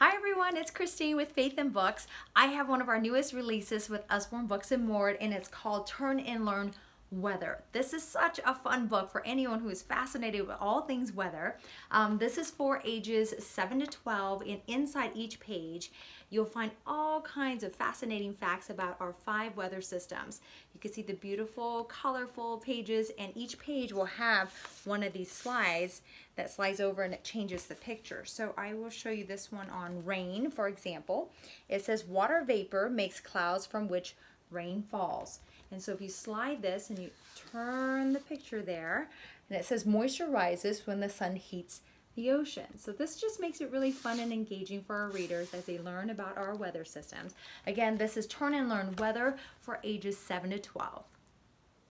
Hi everyone, it's Christine with FaithNBooks. I have one of our newest releases with Usborne Books and More, and it's called Turn and Learn Weather. This is such a fun book for anyone who is fascinated with all things weather. Um, this is for ages 7 to 12, and inside each page, you'll find all kinds of fascinating facts about our five weather systems. You can see the beautiful, colorful pages, and each page will have one of these slides that slides over and it changes the picture. So I will show you this one on rain, for example. It says water vapor makes clouds from which rain falls. And so if you slide this and you turn the picture there, and it says moisture rises when the sun heats the ocean. So this just makes it really fun and engaging for our readers as they learn about our weather systems. Again, this is Turn and Learn Weather for ages 7 to 12.